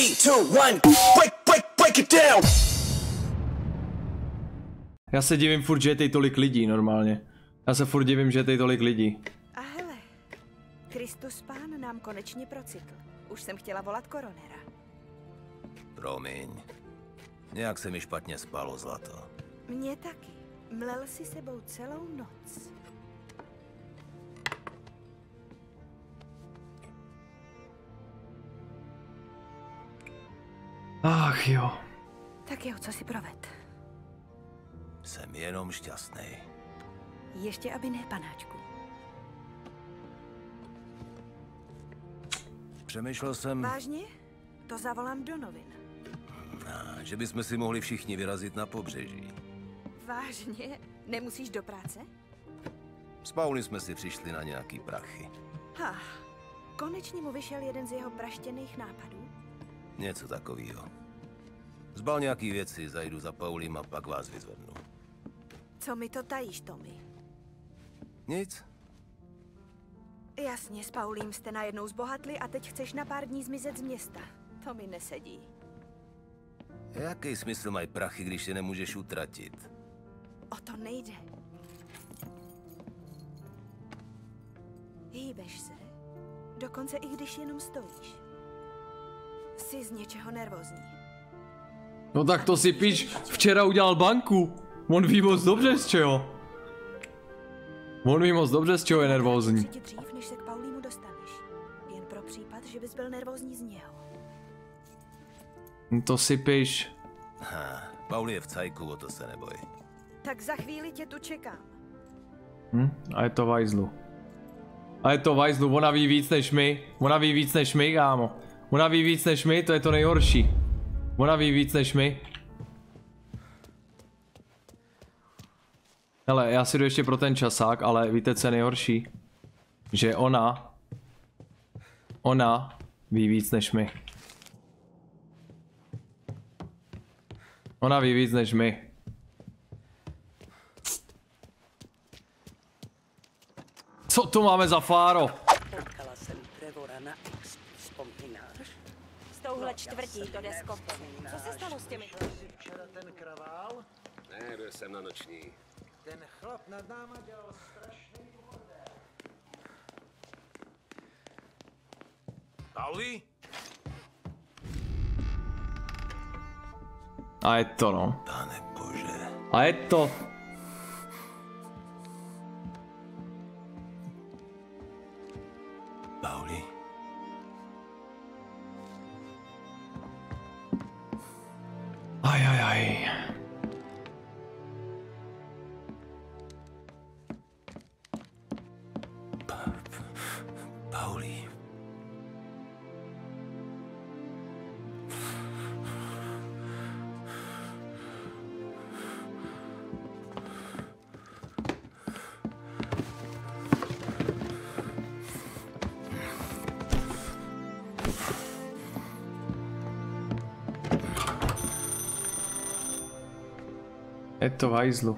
Three, two, one, break, break, break it down. Já se divím furt, že je tady tolik lidí normálně. Já se furt divím, že je tady tolik lidí. A hele, Kristus pán nám konečně procitl. Už jsem chtěla volat koronera. Promiň. Nějak se mi špatně spalo, zlato. Mně taky. Mlel si sebou celou noc. Ach jo. Tak jo, co si proved? Jsem jenom šťastný. Ještě aby ne, panáčku. Přemýšlel jsem, Vážně? To zavolám do novin. a, že bychom si mohli všichni vyrazit na pobřeží. Vážně? Nemusíš do práce? S Pauli jsme si přišli na nějaký prachy. Ha, konečně mu vyšel jeden z jeho praštěných nápadů. Něco takového. Zbal nějaký věci, zajdu za Paulím a pak vás vyzvednu. Co mi to tajíš, Tommy? Nic? Jasně, s Paulím jste najednou zbohatli a teď chceš na pár dní zmizet z města. To mi nesedí. Jaký smysl mají prachy, když je nemůžeš utratit? O to nejde. Hýbeš se. Dokonce i když jenom stojíš. Jsi z něčeho nervózní. No tak to si píš, včera udělal banku. On ví moc dobře z čeho. On ví moc dobře z čeho je nervózní. Dřív, než se k Paulímu dostaneš. Jen pro případ, že bys byl nervózní z něho. No To si píš. Ha, Pauli je v cajku, o to se neboj. Tak za chvíli tě tu čekám. Hm? A je to Vajzlu. A je to Vajzlu, ona ví víc než my. Ona ví víc než my, kámo. Ona ví víc než my, to je to nejhorší. Ona ví víc než my. Hele, já si jdu ještě pro ten časák, ale víte, co je nejhorší? Že ona... Ona ví víc než my. Ona ví víc než my. Co tu máme za fáro? Touhle čtvrtí to jde z kopce. Co se stalo s těmi? Včera ten kravál, Ne, byl jsem na noční. ten chlap nad náma dělal strašný bordel. Pauli? A je to no. Pane bože. A je to. Fetto Aislu.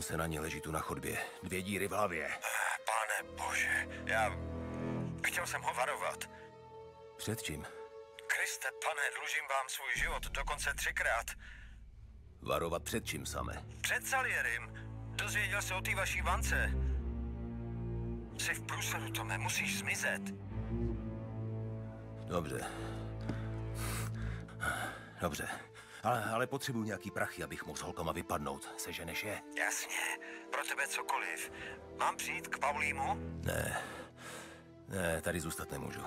Dívám se na ně, leží tu na chodbě. Dvě díry v hlavě. Pane bože, já... Chtěl jsem ho varovat. Před čím? Kriste, pane, dlužím vám svůj život dokonce třikrát. Varovat před čím same? Před Salierim. Dozvěděl se o té vaší vance. Jsi v průsledu, Tome, musíš zmizet. Dobře. Dobře. Ale, ale potřebuji nějaký prachy, abych mohl s holkama vypadnout. Seženeš je? Jasně, pro tebe cokoliv. Mám přijít k Paulímu? Ne. Ne, tady zůstat nemůžu.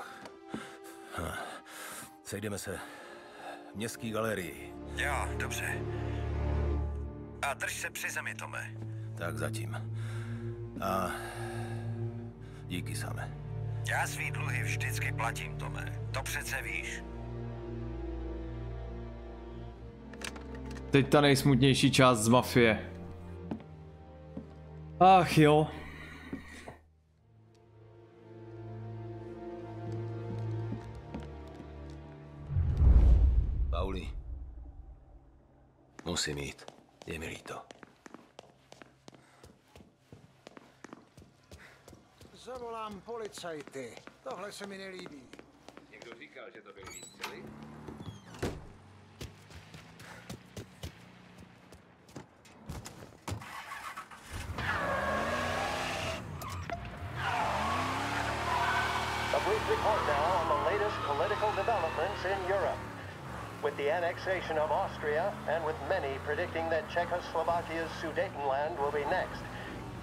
Hm. Sejdeme se v městské galerii. Jo, dobře. A drž se při zemi, Tome. Tak zatím. A díky same. Já svý dluhy vždycky platím, Tome. To přece víš. Teď ta nejsmutnější část z mafie. Ach jo. Pauli. Musím jít. Je mi líto. Zavolám policajty. Tohle se mi nelíbí. Někdo říkal, že to byl výstřely? The annexation of Austria, and with many predicting that Czechoslovakia's Sudetenland will be next,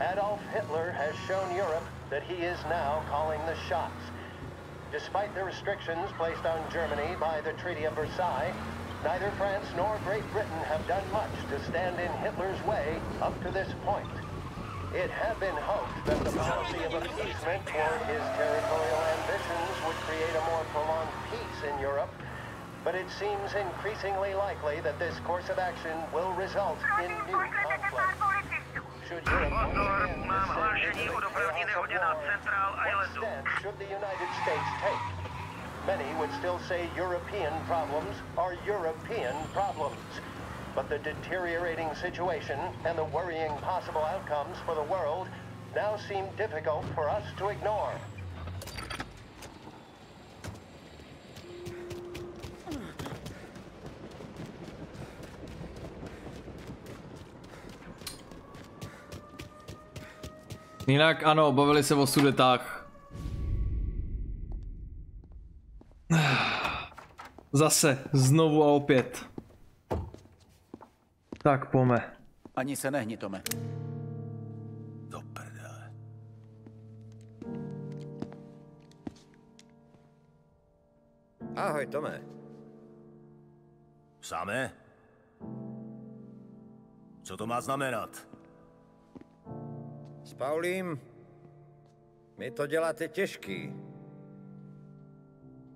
Adolf Hitler has shown Europe that he is now calling the shots. Despite the restrictions placed on Germany by the Treaty of Versailles, neither France nor Great Britain have done much to stand in Hitler's way up to this point. It had been hoped that the policy of appeasement toward his territorial ambitions would create a more prolonged peace in Europe, but it seems increasingly likely that this course of action will result in new conflict. Should Europe once again descend into the chaos of war, what step should the United States take? Many would still say European problems are European problems. But the deteriorating situation and the worrying possible outcomes for the world now seem difficult for us to ignore. Jinak ano, bavili se o sudetách. Zase, znovu a opět. Tak pome. Ani se nehni, Tome. Do prdele. Ahoj, Tome. Samé? Co to má znamenat? S Paulím mi to děláte těžký.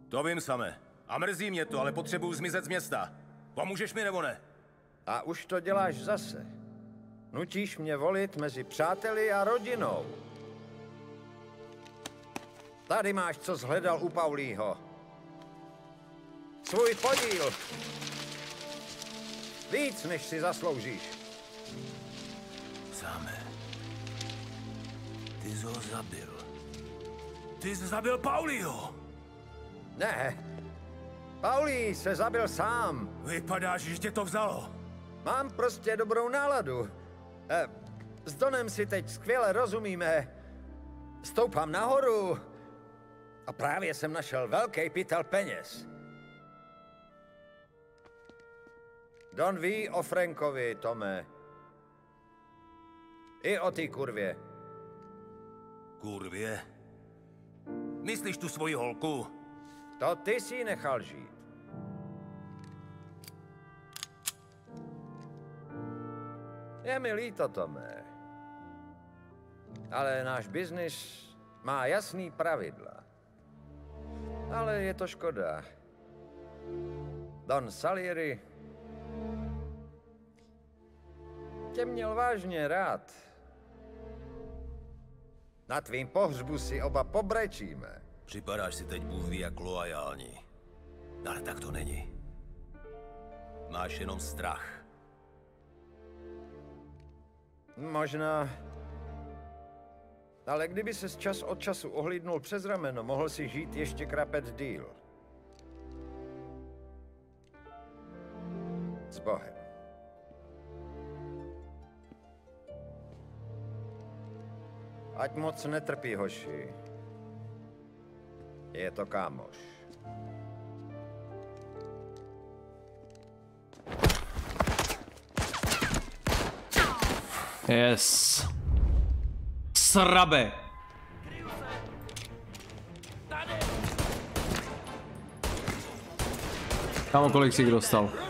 To vím, samé. A mrzí mě to, ale potřebuju zmizet z města. Pomůžeš mi nebo ne? A už to děláš zase. Nutíš mě volit mezi přáteli a rodinou. Tady máš, co zhledal u Paulího. Svůj podíl. Víc, než si zasloužíš. Samé. Ty jsi ho zabil. Ty jsi zabil Paulího. Ne. Paulí se zabil sám. Vypadá, že tě to vzalo. Mám prostě dobrou náladu. Eh, s Donem si teď skvěle rozumíme. Stoupám nahoru a právě jsem našel velký pytel peněz. Don ví o Frankovi, Tome. I o té kurvě. Kurvě. Myslíš tu svoji holku? To ty si nechal žít. Je mi líto, Tome. Ale náš biznis má jasný pravidla. Ale je to škoda. Don Salieri tě měl vážně rád. Na tvým pohřbu si oba pobrečíme. Připadáš si teď Bůh ví jak loajální. Ale tak to není. Máš jenom strach. Možná. Ale kdyby se čas od času ohlídnul přes rameno, mohl si žít ještě krapet díl. S Bohem. Ať moc netrpí, hoši. Je to kámoš. Yes. Srabe. Kámo, kolik si jich dostal?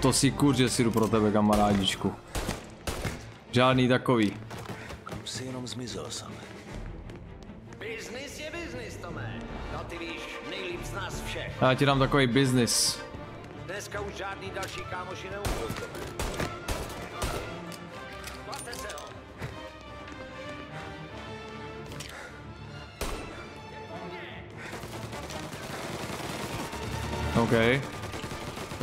To si kurz, že si jdu pro tebe, kamarádičku. Žádný takový. Kam si jenom zmizel sám? Business je business, Tome. No ty víš, nejlíp z nás všech. Já ti dám takový business. Dneska už žádný další kámoši neumřou, se ho. OK.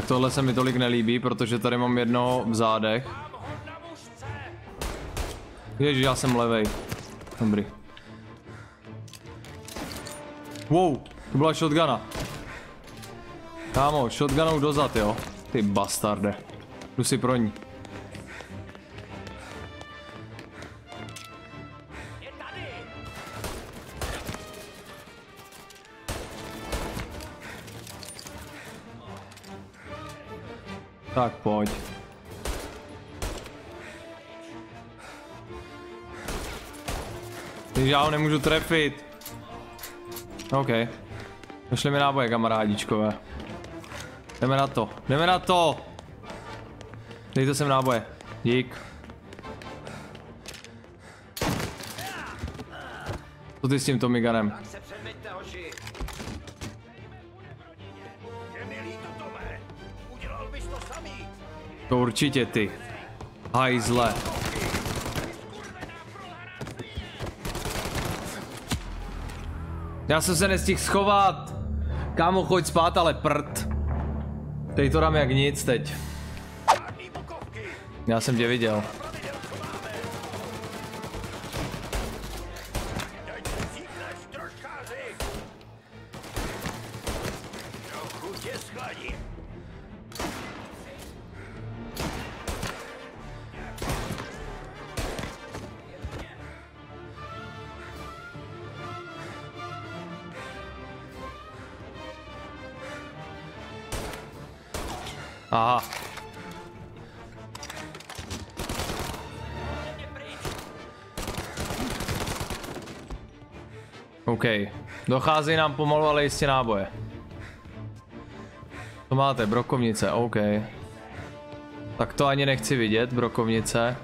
Tohle se mi tolik nelíbí, protože tady mám jedno v zádech. Ježiš, já jsem levej. Dobrý. Wow, to byla shotguna. Kámo, shotgunou dozad, jo. Ty bastarde. Jdu si pro ní. Tak pojď. Teď já ho nemůžu trefit. OK. Došli mi náboje, kamarádičkové. Jdeme na to. Jdeme na to! Dejte sem náboje. Dík. Co ty s tím Tomiganem? To určitě ty. Hajzle. Já jsem se nestihl schovat. Kámo, choď spát, ale prd. Teď to dám jak nic teď. Já jsem tě viděl. Aha. OK. Dochází nám pomalu, ale jistě náboje. To máte, brokovnice, OK. Tak to ani nechci vidět, brokovnice.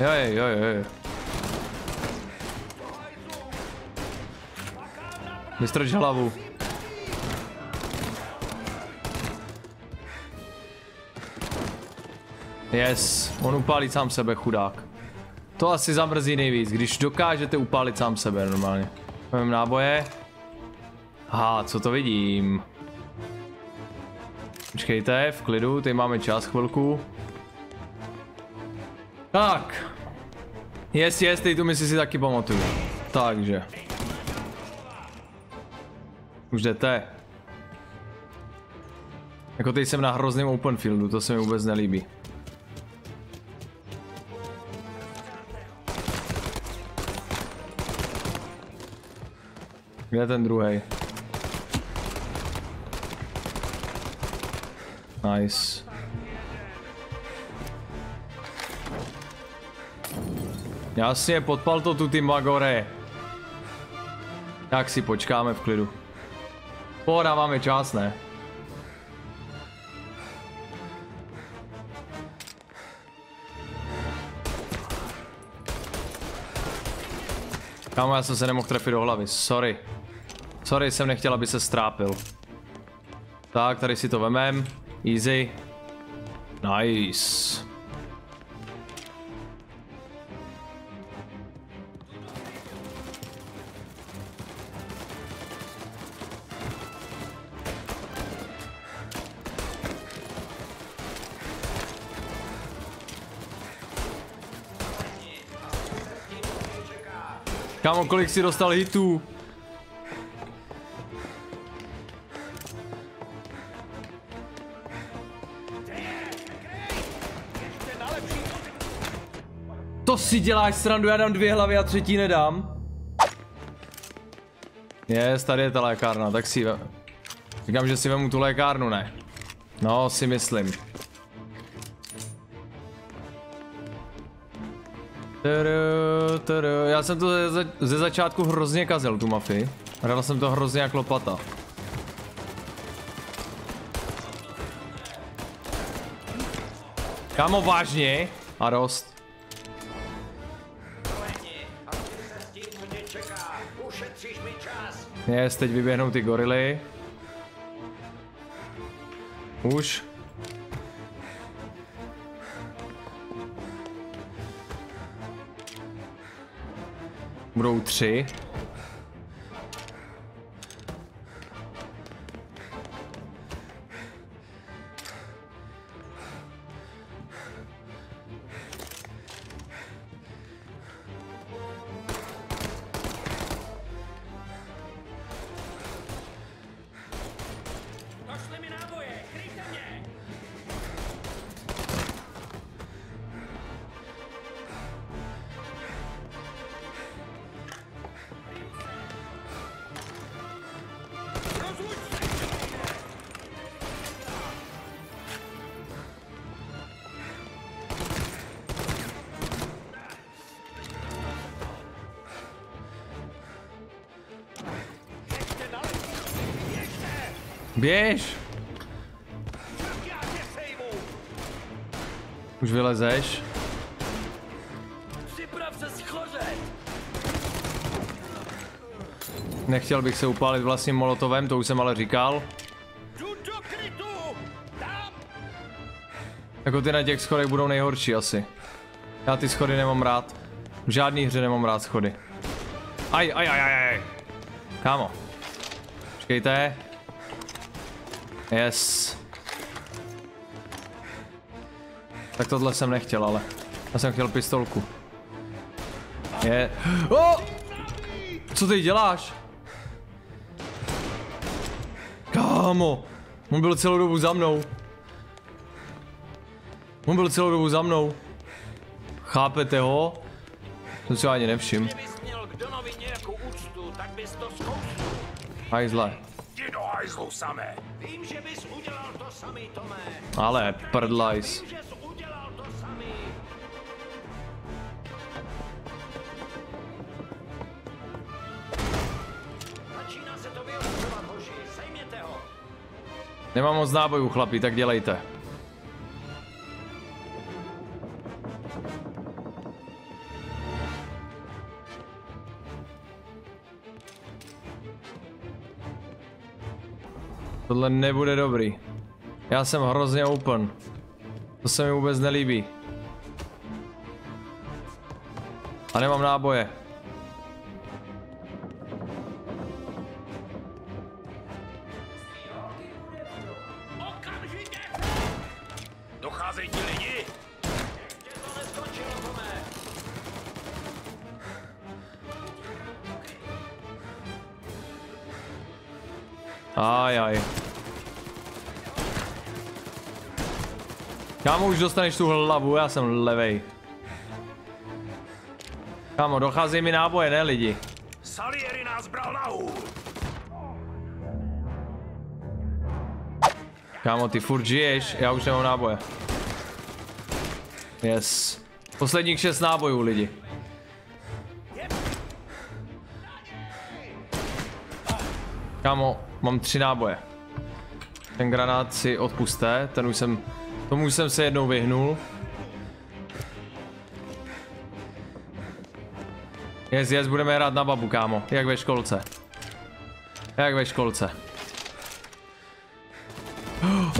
Jo, jo, jo, jo. Vystrč hlavu. Yes, on upálí sám sebe, chudák. To asi zamrzí nejvíc, když dokážete upálit sám sebe normálně. Mám náboje. Aha, co to vidím? Počkejte, v klidu, teď máme čas chvilku. Tak. Jest, jest, teď tu misi si taky pamatuju. Takže. Už jdete. Jako teď jsem na hrozném open fieldu, to se mi vůbec nelíbí. Kde je ten druhý? Nice. Jasně, podpal to tu ty magore. Tak si počkáme v klidu. Pohoda, máme čas, ne? Kámo, já jsem se nemohl trefit do hlavy, sorry. Sorry, jsem nechtěl, aby se strápil. Tak, tady si to vemem. Easy. Nice. Kámo, kolik si dostal hitů? Si děláš srandu, já dám dvě hlavy a třetí nedám. Yes, tady je ta lékárna, tak si. Říkám, že si vemu tu lékárnu, ne? No, si myslím. Tadá, tadá. Já jsem to ze, ze začátku hrozně kazil, tu mafii. Hrál jsem to hrozně jak lopata. Kámo, vážně? A dost. Yes, teď vyběhnou ty gorily. Už. Budou tři. Už vylezeš? Připrav se schořet! Nechtěl bych se upálit vlastním molotovem, to už jsem ale říkal. Jako ty na těch schodech budou nejhorší asi. Já ty schody nemám rád. V žádný hře nemám rád schody. Aj, aj, aj, aj, aj. Kámo. Počkejte. Yes. Tak tohle jsem nechtěl, ale. Já jsem chtěl pistolku. Je. Oh! Co ty děláš? Kámo. On byl celou dobu za mnou. On byl celou dobu za mnou. Chápete ho? To si ani nevšim. Hajzle. Jdi do hajzlu samé. Vím, že bys udělal to samý, Tomé. Ale prdlajs. Vím, Nemám moc nábojů, chlapi, tak dělejte. Tohle nebude dobrý. Já jsem hrozně open. To se mi vůbec nelíbí. A nemám náboje. Už dostaneš tu hlavu, já jsem levej. Kámo, docházejí mi náboje, ne lidi. Salieri nás bral na. Kámo, ty furt žiješ, já už nemám náboje. Yes. Posledních šest nábojů, lidi. Kámo, mám tři náboje. Ten granát si odpuste, ten už jsem, tomu už jsem se jednou vyhnul. Yes, yes, budeme hrát na babu, kámo, jak ve školce. Jak ve školce.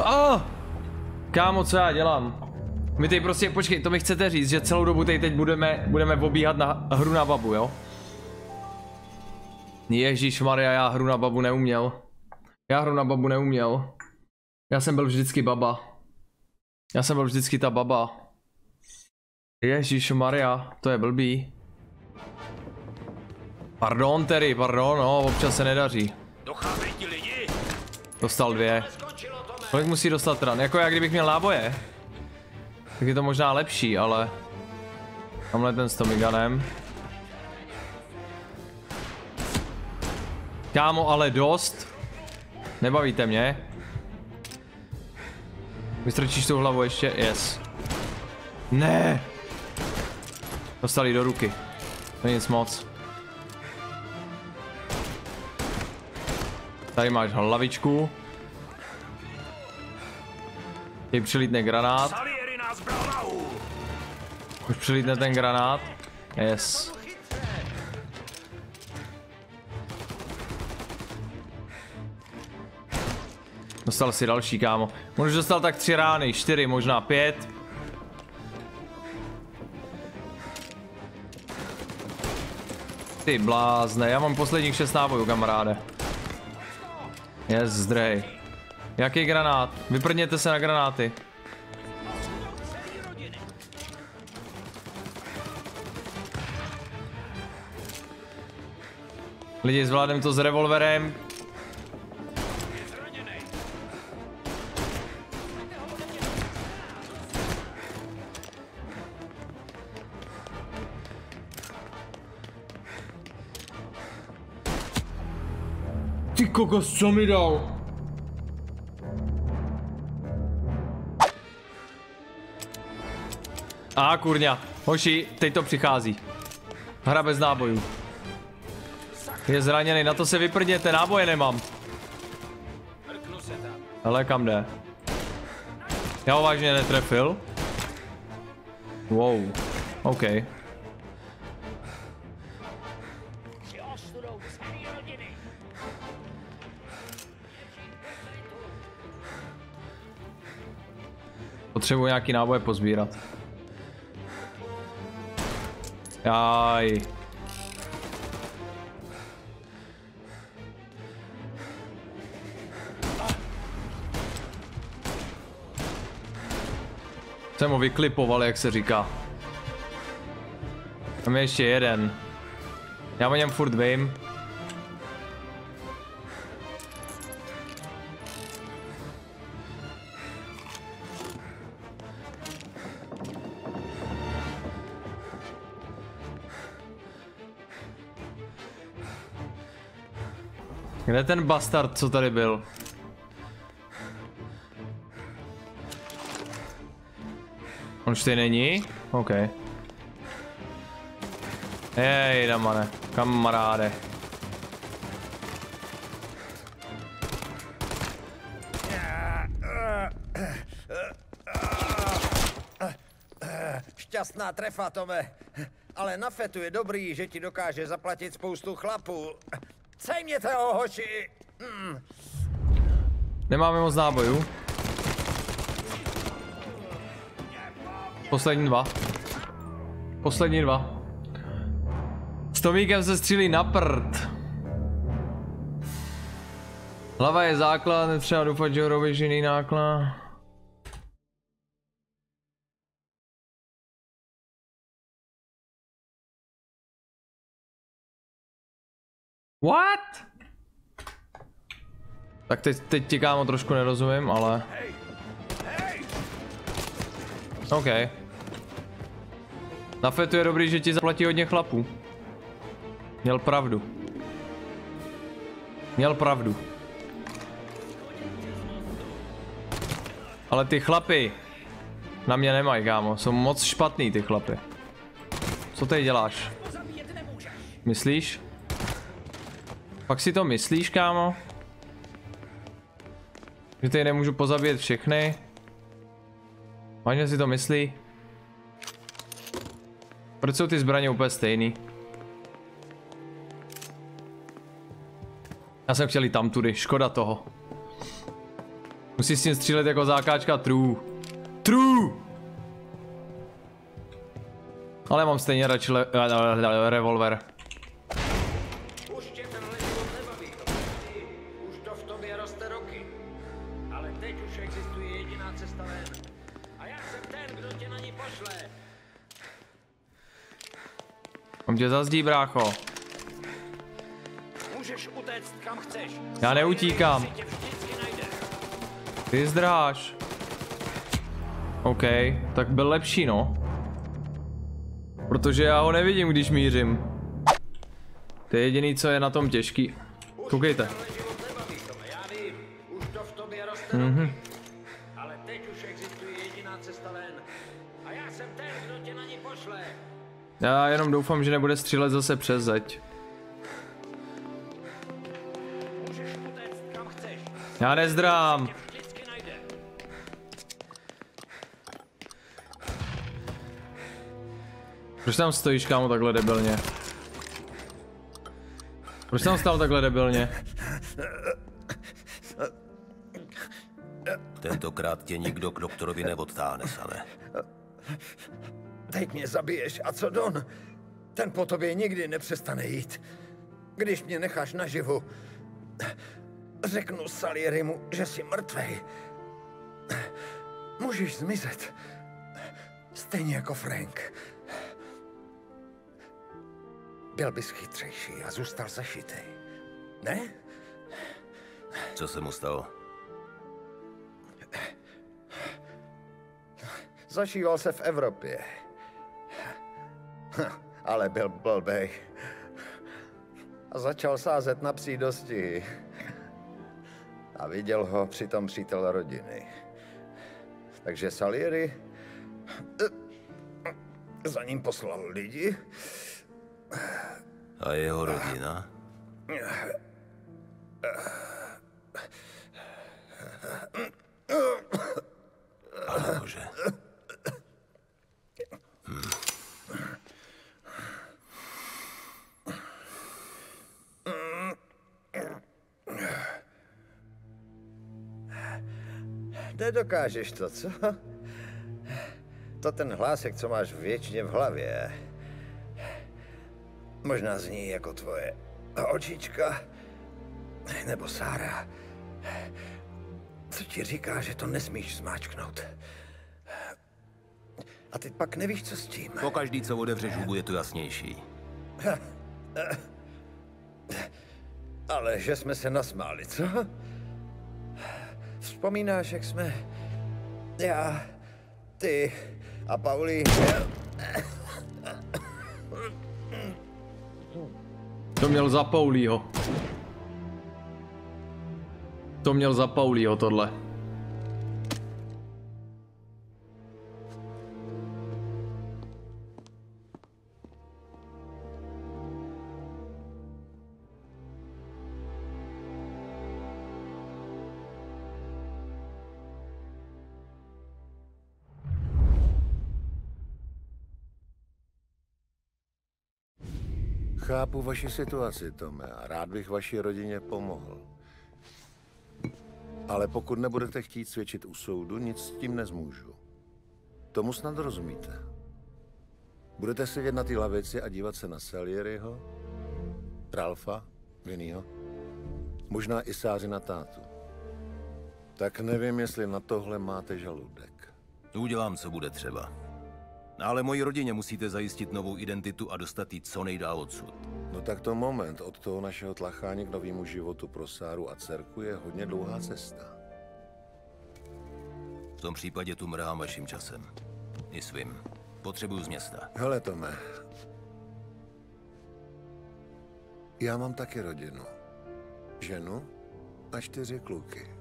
Oh! Kámo, co já dělám? My teď prostě, počkej, to mi chcete říct, že celou dobu teď budeme, budeme obíhat na hru na babu, jo? Ježíš Maria, já hru na babu neuměl. Já hru na babu neuměl. Já jsem byl vždycky baba. Já jsem byl vždycky ta baba. Ježíš Maria, to je blbý. Pardon, Terry, pardon, no, občas se nedaří. Dostal dvě. Kolik musí dostat ran? Jako já kdybych měl náboje, tak je to možná lepší, ale... Tamhle ten s Tomiganem. Kámo, ale dost. Nebavíte mě? Vystrčíš tu hlavu ještě? Yes. Ne! Dostali do ruky. To je nic moc. Tady máš hlavičku. Teď přilítne granát. Už přilítne ten granát. Yes. Dostal si další, kámo. On už dostal tak tři rány, čtyři, možná pět. Ty blázne, já mám posledních šest nábojů, kamaráde. Je zdrej. Jaký granát? Vyprdněte se na granáty. Lidi, zvládnem to s revolverem. Kokos, co mi dal? A kurňa, hoši, teď to přichází. Hra bez nábojů. Je zraněný, na to se vyprdněte, náboje nemám. Ale kam jde? Já ho vážně netrefil. Wow, OK. Potřebuji nějaký náboje pozbírat. Jaj. Jsem ho vyklipoval, jak se říká. Tam je ještě jeden. Já o něm furt vím. Kde ten bastard, co tady byl? On už tady není? OK. Hej, damane, kamaráde. Šťastná trefa, Tome. Ale na fetu je dobrý, že ti dokáže zaplatit spoustu chlapů. Sejměte ho, hoši! Nemáme moc nábojů. Poslední dva. Poslední dva. S Tomíkem se střílí na prd. Hlava je základ, netřeba doufat, že ho robíš jiný náklad. What? Tak teď, teď ti kámo trošku nerozumím, ale... OK. Na fetu je dobrý, že ti zaplatí hodně chlapů. Měl pravdu. Měl pravdu. Ale ty chlapy na mě nemají, kámo. Jsou moc špatný ty chlapy. Co tady děláš? Myslíš? Pak si to myslíš, kámo? Že tady nemůžu pozabíjet všechny? Vážně si to myslí? Proč jsou ty zbraně úplně stejný? Já jsem chtěl jít tam tudy, škoda toho. Musí s tím střílet jako zákáčka true. True! Ale mám stejně radši revolver. Tě zazdí, brácho. Můžeš utéct kam chceš. Já neutíkám. Ty zdráš. OK, tak byl lepší, no. Protože já ho nevidím, když mířím. To je jediný, co je na tom těžký. Koukejte. Tenhle Já jenom doufám, že nebude střílet zase přes zeď. Já nezdrám. Proč tam stojíš, kámo, takhle debilně? Proč tam stál takhle debilně? Tentokrát tě nikdo k doktorovi neodtáhne, Sane. Teď mě zabiješ, a co Don? Ten po tobě nikdy nepřestane jít. Když mě necháš naživu, řeknu Salierimu, že jsi mrtvej. Můžeš zmizet. Stejně jako Frank. Byl bys chytřejší a zůstal zašitej. Ne? Co se mu stalo? Zašíval se v Evropě. Ale byl blbej. A začal sázet na psí dosti. A viděl ho přitom přítel rodiny. Takže Salieri za ním poslal lidi. A jeho rodina? Pane bože. Nedokážeš to, co? To ten hlásek, co máš věčně v hlavě. Možná zní jako tvoje očička, nebo Sára. Co ti říká, že to nesmíš zmáčknout? A ty pak nevíš, co s tím. Po každý, co otevřeš hubu, je to jasnější. Ale že jsme se nasmáli, co? Vzpomínáš, jak jsme... Já, ty a Paulí... To měl za Paulího. To měl za Paulího tohle. Chápu vaši situaci, Tome, a rád bych vaší rodině pomohl. Ale pokud nebudete chtít svědčit u soudu, nic s tím nezmůžu. Tomu snad rozumíte. Budete sedět na té lavici a dívat se na Salieriho, Ralfa, Vinnyho, možná i Sáři na tátu. Tak nevím, jestli na tohle máte žaludek. Udělám, co bude třeba. Ale mojí rodině musíte zajistit novou identitu a dostat ji co nejdál odsud. No tak to moment od toho našeho tlachání k novému životu pro Sáru a dcerku je hodně dlouhá cesta. V tom případě tu mrhám vaším časem. I svým. Potřebuju z města. Hele, Tome. Já mám taky rodinu. Ženu a čtyři kluky.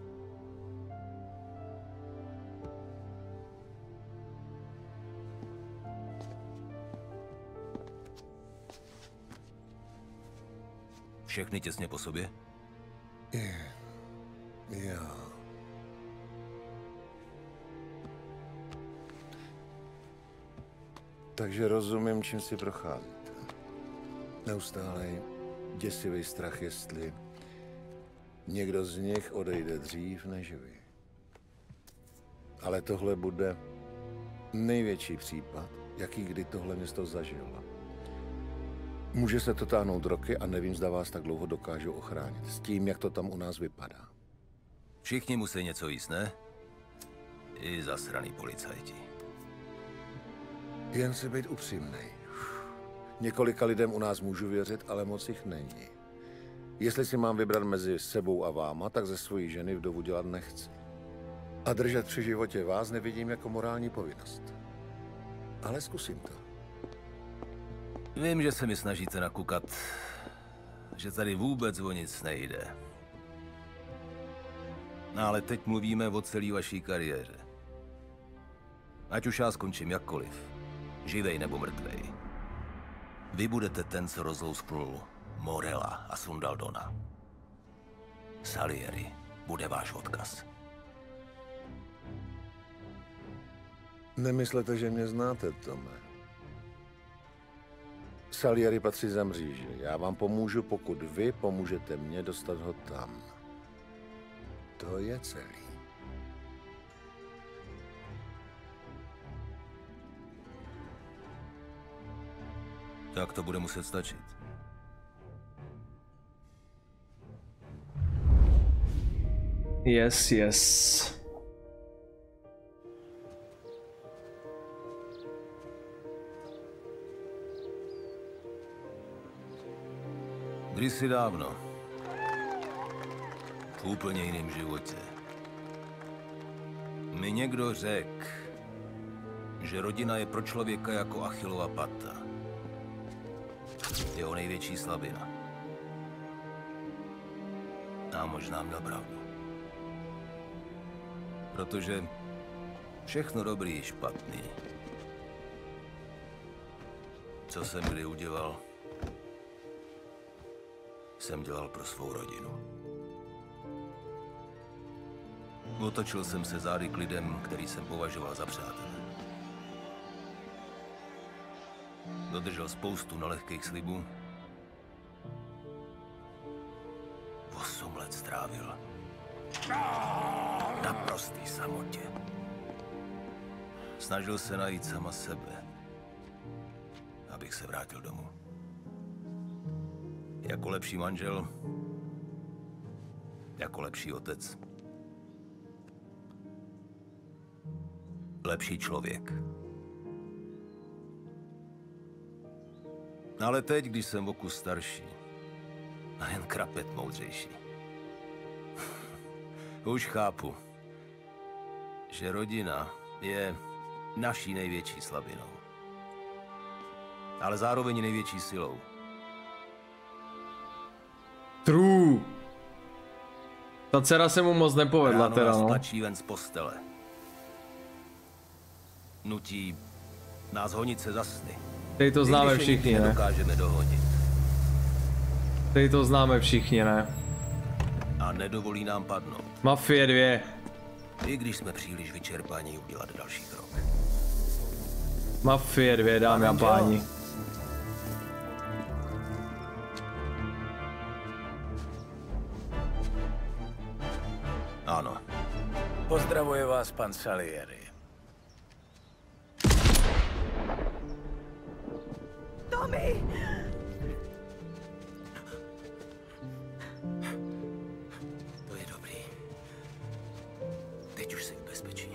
Všechny těsně po sobě? Je. Já. Takže rozumím, čím si procházíte. Neustálej děsivý strach, jestli někdo z nich odejde dřív než vy. Ale tohle bude největší případ, jaký kdy tohle město zažilo. Může se to táhnout roky a nevím, zda vás tak dlouho dokážu ochránit. S tím, jak to tam u nás vypadá. Všichni musí něco jíst, ne? I zasraný policajti. Jen si být upřímný. Několika lidem u nás můžu věřit, ale moc jich není. Jestli si mám vybrat mezi sebou a váma, tak ze svojí ženy vdovu dělat nechci. A držet při životě vás nevidím jako morální povinnost. Ale zkusím to. Vím, že se mi snažíte nakukat, že tady vůbec o nic nejde. No ale teď mluvíme o celé vaší kariéře. Ať už já skončím jakkoliv, živej nebo mrtvej. Vy budete ten, co rozlousknul Morela a sundal Dona. Salieri bude váš odkaz. Nemyslete, že mě znáte, Tome. Salieri patří za mříži. Já vám pomůžu, pokud vy pomůžete mně dostat ho tam. To je celý. Tak to bude muset stačit. Yes, yes. Kdysi dávno. V úplně jiném životě. Mi někdo řekl, že rodina je pro člověka jako Achillova pata. Jeho největší slabina. A možná měl pravdu. Protože všechno dobrý i špatný. Co jsem kdy udělal, jsem dělal pro svou rodinu. Otočil jsem se zády k lidem, který jsem považoval za přátele. Dodržel spoustu nelehkých slibů. Osm let strávil na prostý samotě. Snažil se najít sama sebe, abych se vrátil domů. Jako lepší manžel, jako lepší otec. Lepší člověk. Ale teď, když jsem o kus starší, a jen krapet moudřejší, už chápu, že rodina je naší největší slabinou. Ale zároveň největší silou. Ta dcera se mu moc nepovedla Ráno teda, no. tlačí ven z postele. Nutí nás honit se za sny. Teď to známe všichni, ne? Nedokážeme dohonit. Teď to známe všichni, ne? A nedovolí nám padnout. Mafie 2. I když jsme příliš vyčerpaní udělat další krok. Mafie 2, dámy a páni. Vás pan Salieri. Tommy! To je dobrý. Teď už jsi v bezpečí.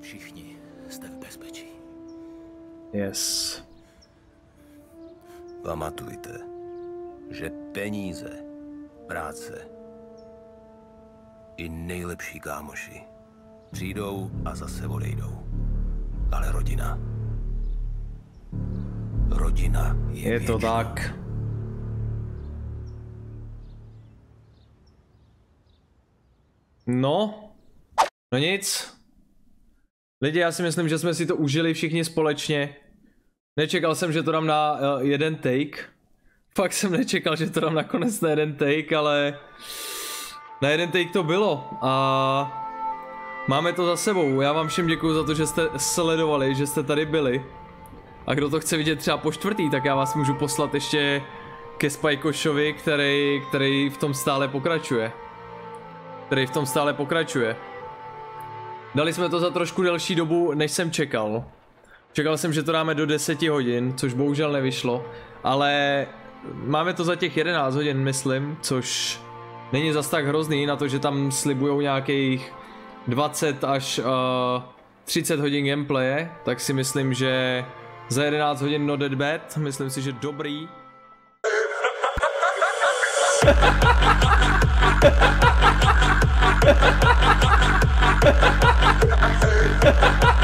Všichni jste v bezpečí. Yes. Pamatujte, že peníze, práce nejlepší kámoši přijdou a zase odejdou. Ale rodina. Rodina je, Je to tak. No. No nic. Lidi, já si myslím, že jsme si to užili všichni společně. Nečekal jsem, že to dám na uh, jeden take. Fakt jsem nečekal, že to dám nakonec na jeden take, ale na jeden take to bylo a máme to za sebou. Já vám všem děkuji za to, že jste sledovali, že jste tady byli. A kdo to chce vidět třeba po čtvrtý, tak já vás můžu poslat ještě ke Spajkošovi, který, který v tom stále pokračuje. Který v tom stále pokračuje. Dali jsme to za trošku delší dobu, než jsem čekal. Čekal jsem, že to dáme do 10 hodin, což bohužel nevyšlo, ale máme to za těch 11 hodin, myslím, což není zas tak hrozný na to, že tam slibujou nějakých 20 až uh, 30 hodin gameplaye, tak si myslím, že za 11 hodin not that bad, myslím si, že dobrý.